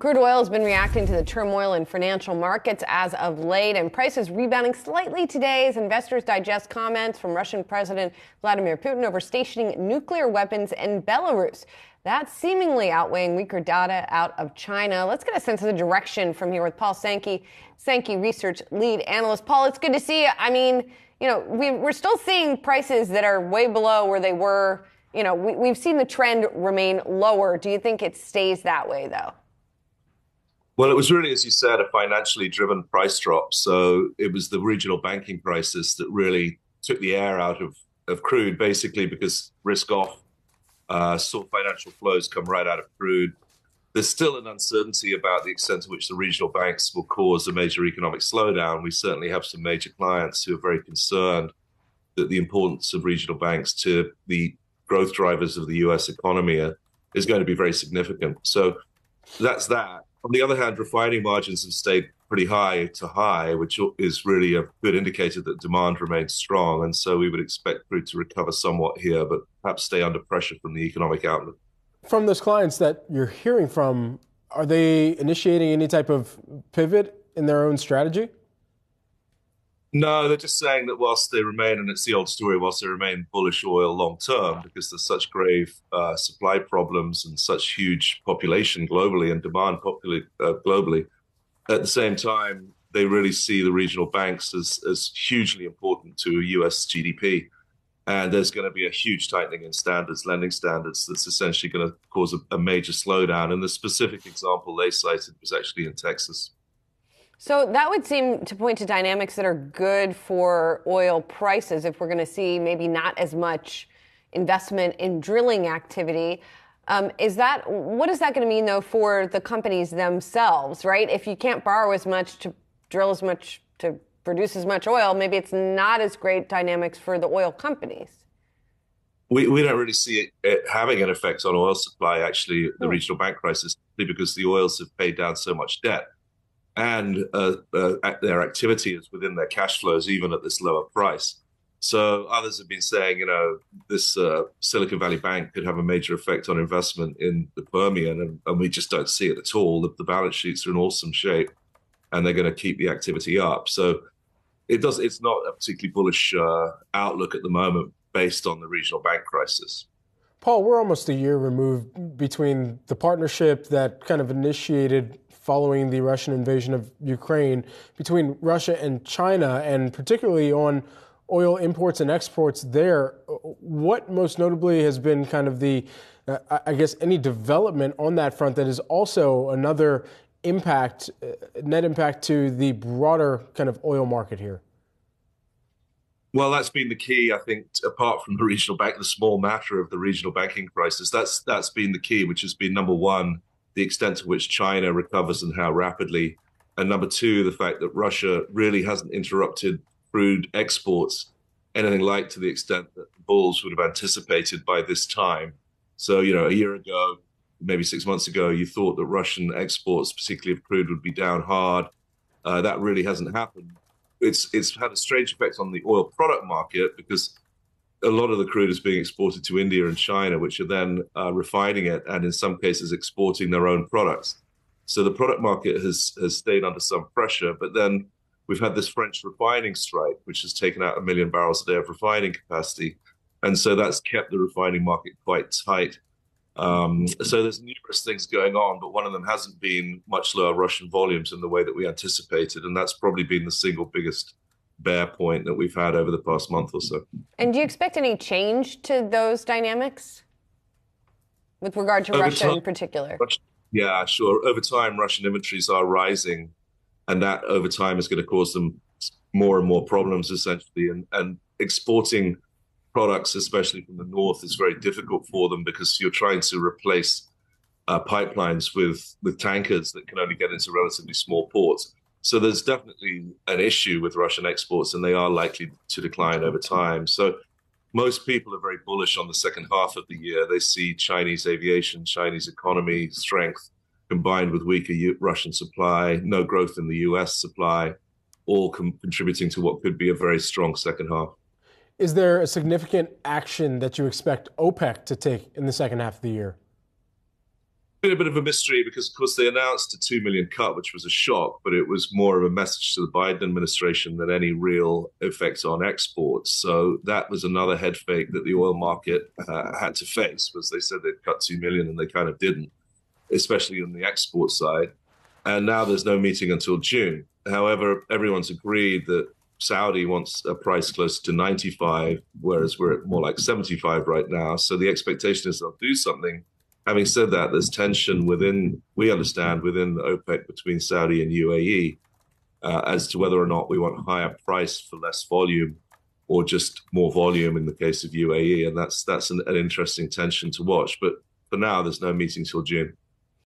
Crude oil has been reacting to the turmoil in financial markets as of late, and prices rebounding slightly today as investors digest comments from Russian President Vladimir Putin over stationing nuclear weapons in Belarus. That's seemingly outweighing weaker data out of China. Let's get a sense of the direction from here with Paul Sankey, Sankey Research Lead Analyst. Paul, it's good to see you. I mean, you know, we, we're still seeing prices that are way below where they were. You know, we, we've seen the trend remain lower. Do you think it stays that way, though? Well, it was really, as you said, a financially driven price drop. So it was the regional banking crisis that really took the air out of, of crude, basically because risk off uh, saw financial flows come right out of crude. There's still an uncertainty about the extent to which the regional banks will cause a major economic slowdown. We certainly have some major clients who are very concerned that the importance of regional banks to the growth drivers of the US economy are, is going to be very significant. So that's that. On the other hand, refining margins have stayed pretty high to high, which is really a good indicator that demand remains strong. And so we would expect crude to recover somewhat here, but perhaps stay under pressure from the economic outlook. From those clients that you're hearing from, are they initiating any type of pivot in their own strategy? No, they're just saying that whilst they remain, and it's the old story, whilst they remain bullish oil long term, because there's such grave uh, supply problems and such huge population globally and demand uh, globally, at the same time, they really see the regional banks as, as hugely important to US GDP. And there's going to be a huge tightening in standards, lending standards, that's essentially going to cause a, a major slowdown. And the specific example they cited was actually in Texas. So that would seem to point to dynamics that are good for oil prices if we're going to see maybe not as much investment in drilling activity. Um, is that what is that going to mean though for the companies themselves, right? If you can't borrow as much to drill as much to produce as much oil, maybe it's not as great dynamics for the oil companies. We, we don't really see it, it having an effect on oil supply, actually, the hmm. regional bank crisis, because the oils have paid down so much debt and uh, uh, their activity is within their cash flows, even at this lower price. So others have been saying, you know, this uh, Silicon Valley Bank could have a major effect on investment in the Permian, and, and we just don't see it at all. The, the, balance sheets are in awesome shape, and they're going to keep the activity up. So it does. It's not a particularly bullish uh, outlook at the moment, based on the regional bank crisis. Paul, we're almost a year removed between the partnership that kind of initiated following the Russian invasion of Ukraine between Russia and China, and particularly on oil imports and exports there. What most notably has been kind of the, uh, I guess, any development on that front that is also another impact, uh, net impact to the broader kind of oil market here? Well, that's been the key, I think. Apart from the regional bank, the small matter of the regional banking crisis, that's that's been the key, which has been number one, the extent to which China recovers and how rapidly. And number two, the fact that Russia really hasn't interrupted crude exports anything like to the extent that the bulls would have anticipated by this time. So, you know, a year ago, maybe six months ago, you thought that Russian exports, particularly of crude, would be down hard. Uh, that really hasn't happened. It's it's had a strange effect on the oil product market because a lot of the crude is being exported to India and China, which are then uh, refining it and in some cases exporting their own products. So the product market has has stayed under some pressure. But then we've had this French refining strike, which has taken out a million barrels a day of refining capacity, and so that's kept the refining market quite tight. Um, so there's numerous things going on, but one of them hasn't been much lower Russian volumes in the way that we anticipated, and that's probably been the single biggest bear point that we've had over the past month or so. And do you expect any change to those dynamics with regard to over Russia time, in particular? Yeah, sure. Over time, Russian inventories are rising, and that over time is going to cause them more and more problems, essentially. And, and exporting products, especially from the north, is very difficult for them because you're trying to replace uh, pipelines with with tankers that can only get into relatively small ports. So there's definitely an issue with Russian exports, and they are likely to decline over time. So most people are very bullish on the second half of the year. They see Chinese aviation, Chinese economy strength combined with weaker U- Russian supply, no growth in the US supply, all com- contributing to what could be a very strong second half. Is there a significant action that you expect OPEC to take in the second half of the year? Been a bit of a mystery because, of course, they announced a 2 million cut, which was a shock, but it was more of a message to the Biden administration than any real effect on exports. So that was another head fake that the oil market uh, had to face, was they said they'd cut 2 million and they kind of didn't, especially on the export side. And now there's no meeting until June. However, everyone's agreed that Saudi wants a price closer to 95, whereas we're at more like 75 right now. So the expectation is they'll do something Having said that, there's tension within, we understand, within OPEC between Saudi and UAE uh, as to whether or not we want higher price for less volume or just more volume in the case of UAE. And that's that's an, an interesting tension to watch. But for now, there's no meeting till June.